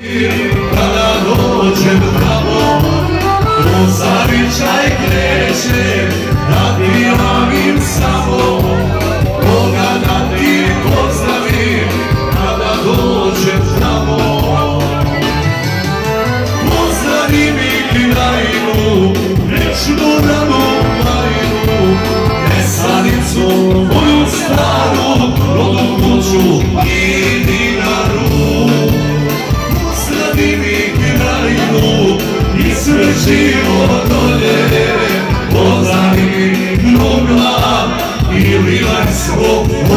Kada dođem tamo U zavičaj kreće Da ti javim samo. Koga da ti pozdravim Kada dođem tamo. Pozdravi mi krajinu Večnu ranu majinu Nesanicu moju staru Rodu kuću živo dolje Pozdravi mi grugla I lilanjskog